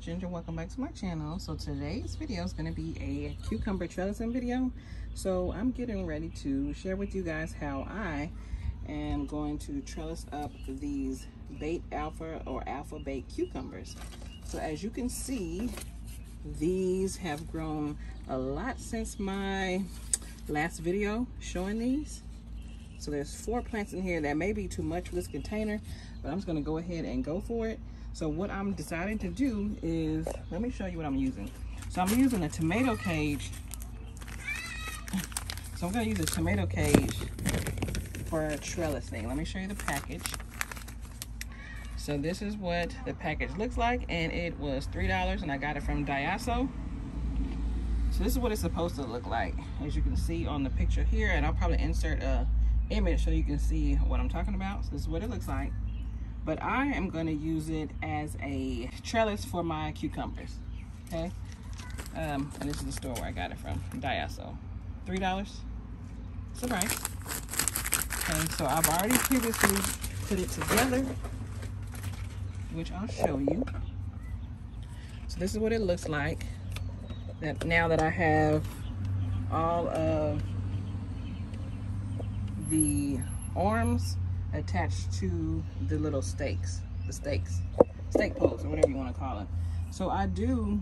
Ginger. Welcome back to my channel. So today's video is going to be a cucumber trellising video. So I'm getting ready to share with you guys how I am going to trellis up these Beit Alpha or alpha bait cucumbers. So as you can see, these have grown a lot since my last video showing these. So there's four plants in here that may be too much for this container, but I'm just gonna go ahead and go for it. So what I'm deciding to do is, let me show you what I'm using. So I'm using a tomato cage. So I'm gonna use a tomato cage for a trellising. Let me show you the package. So this is what the package looks like and it was $3 and I got it from Daiso. So this is what it's supposed to look like. As you can see on the picture here and I'll probably insert a image so you can see what I'm talking about. So this is what it looks like but I am going to use it as a trellis for my cucumbers. Okay. Um, and this is the store where I got it from, Daiso. Three dollars. It's a price. Okay, so I've already previously put it together, which I'll show you. So this is what it looks like. That now that I have all of the arms attached to the little stakes, the stakes, stake poles or whatever you want to call it. So I do,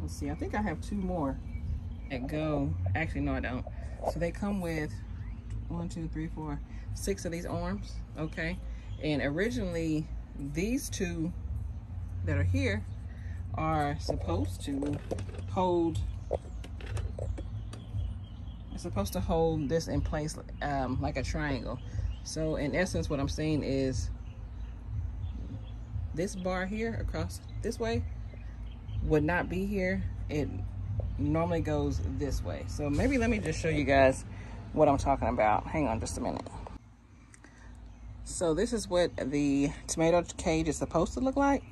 let's see, I think I have two more that go, actually no I don't. So they come with one, two, three, four, six of these arms, okay? And originally these two that are here are supposed to hold it's supposed to hold this in place um, like a triangle so in essence, what I'm saying is this bar here across this way would not be here. It normally goes this way. So maybe let me just show you guys what I'm talking about. Hang on just a minute. So this is what the tomato cage is supposed to look like.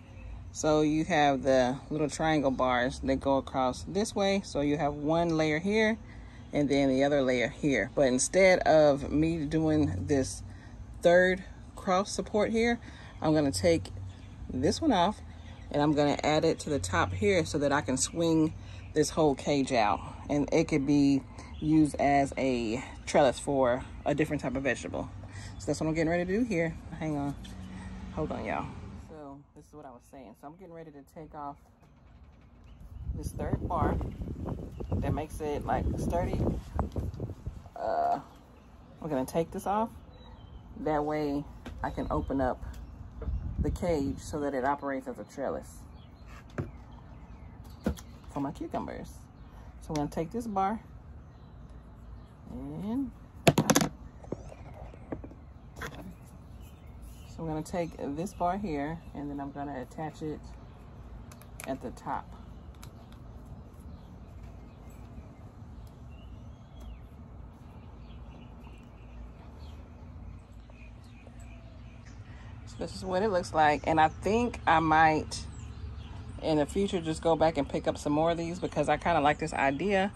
So you have the little triangle bars that go across this way. So you have one layer here and then the other layer here. But instead of me doing this third cross support here, I'm gonna take this one off and I'm gonna add it to the top here so that I can swing this whole cage out. And it could be used as a trellis for a different type of vegetable. So that's what I'm getting ready to do here. Hang on, hold on y'all. So this is what I was saying. So I'm getting ready to take off this third bar that makes it like sturdy. Uh, we're gonna take this off. That way I can open up the cage so that it operates as a trellis for my cucumbers. So I'm gonna take this bar and so I'm gonna take this bar here and then I'm gonna attach it at the top. This is what it looks like and I think I might in the future just go back and pick up some more of these because I kind of like this idea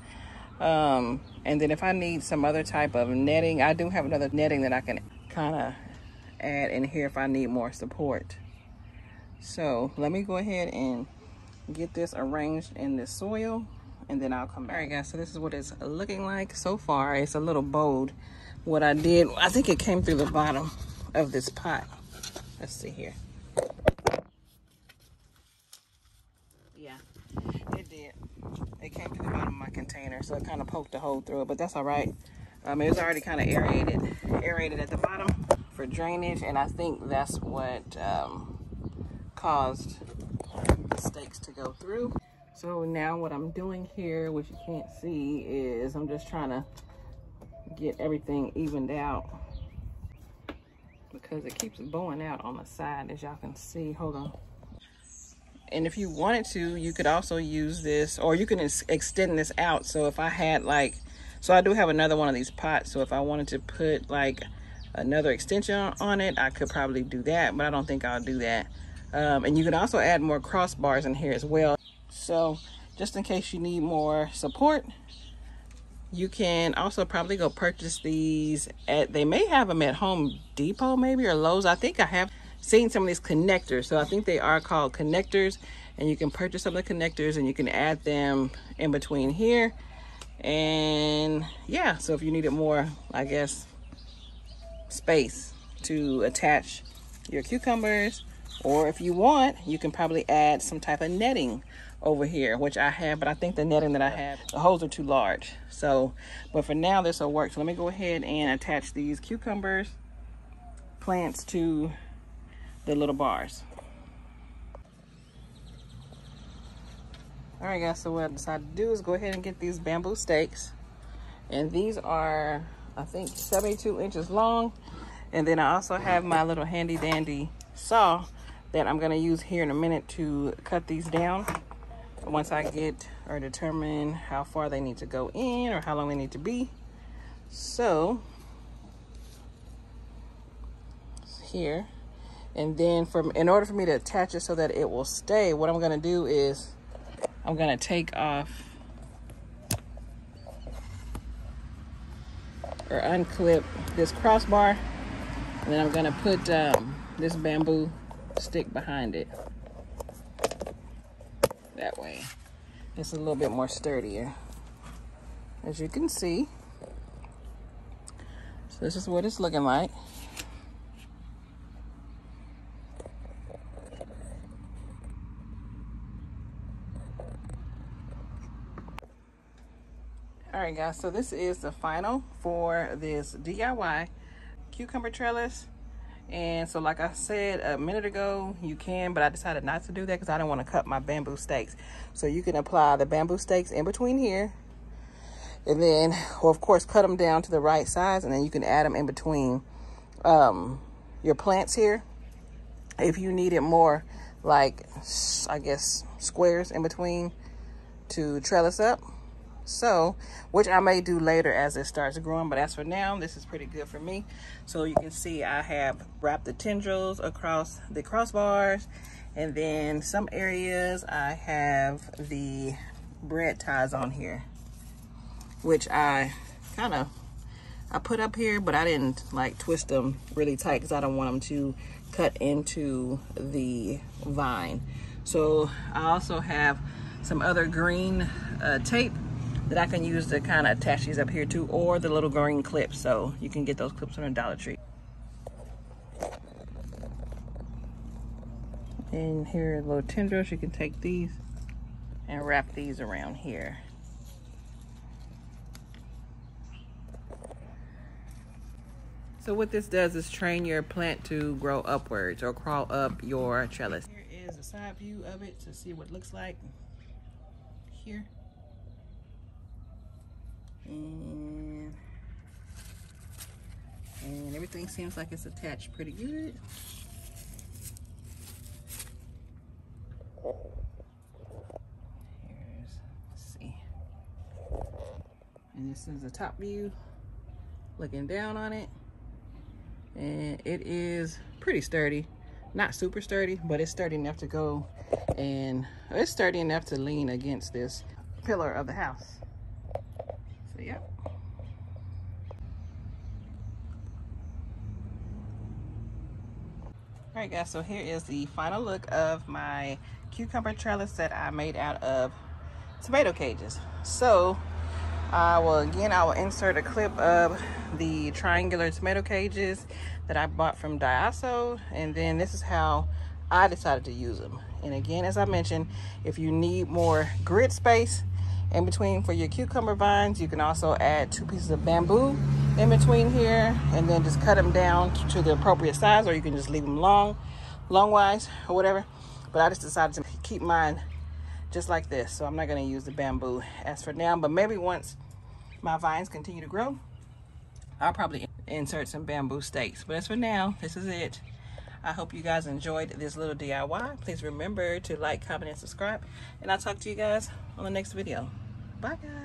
um, and then if I need some other type of netting I do have another netting that I can kind of add in here if I need more support so let me go ahead and get this arranged in the soil and then I'll come back. All right guys, so this is what it's looking like so far. It's a little bold. What I did, I think it came through the bottom of this pot. Let's see here. Yeah, it did. It came to the bottom of my container, so it kind of poked a hole through it, but that's all right. Um, it was already kind of aerated, aerated at the bottom for drainage, and I think that's what um, caused the stakes to go through. So now what I'm doing here, which you can't see, is I'm just trying to get everything evened out because it keeps bowing out on the side as y'all can see. Hold on. And if you wanted to, you could also use this or you can extend this out. So if I had like, so I do have another one of these pots. So if I wanted to put like another extension on it, I could probably do that, but I don't think I'll do that. Um, and you can also add more crossbars in here as well. So just in case you need more support, you can also probably go purchase these at, they may have them at Home Depot maybe or Lowe's. I think I have seen some of these connectors. So I think they are called connectors and you can purchase some of the connectors and you can add them in between here and yeah so if you needed more I guess space to attach your cucumbers or if you want you can probably add some type of netting over here which I have but I think the netting that I have the holes are too large. So but for now this will work. So let me go ahead and attach these cucumbers plants to the little bars. All right guys so what I decided to do is go ahead and get these bamboo stakes. And these are I think 72 inches long. And then I also have my little handy dandy saw that I'm gonna use here in a minute to cut these down. Once I get or determine how far they need to go in or how long they need to be. So here. And then from in order for me to attach it so that it will stay what I'm gonna do is I'm gonna take off or unclip this crossbar. And then I'm gonna put um, this bamboo stick behind it. That way. It's a little bit more sturdier. As you can see. So this is what it's looking like. All right guys. So this is the final for this DIY cucumber trellis and so like I said a minute ago, you can, but I decided not to do that because I don't want to cut my bamboo stakes. So you can apply the bamboo stakes in between here. And then, well, of course, cut them down to the right size. And then you can add them in between um, your plants here. If you need it more like, I guess, squares in between to trellis up. So, which I may do later as it starts growing, but as for now, this is pretty good for me. So you can see I have wrapped the tendrils across the crossbars, and then some areas I have the bread ties on here, which I kind of I put up here, but I didn't like twist them really tight because I don't want them to cut into the vine. So I also have some other green uh, tape that I can use to kind of attach these up here too, or the little green clips. So you can get those clips from the Dollar Tree. And here are little tendrils. You can take these and wrap these around here. So what this does is train your plant to grow upwards or crawl up your trellis. Here is a side view of it to see what it looks like here and and everything seems like it's attached pretty good. Here's let's see. And this is the top view looking down on it. And it is pretty sturdy. Not super sturdy but it's sturdy enough to go and it's sturdy enough to lean against this pillar of the house All right guys, so here is the final look of my cucumber trellis that I made out of tomato cages. So I will, again, I will insert a clip of the triangular tomato cages that I bought from Daiso. And then this is how I decided to use them. And again, as I mentioned, if you need more grid space, in between for your cucumber vines. You can also add two pieces of bamboo in between here and then just cut them down to the appropriate size or you can just leave them long, long wise or whatever. But I just decided to keep mine just like this. So I'm not gonna use the bamboo as for now, but maybe once my vines continue to grow, I'll probably insert some bamboo stakes. But as for now, this is it. I hope you guys enjoyed this little DIY. Please remember to like, comment, and subscribe. And I'll talk to you guys on the next video. Bye, guys.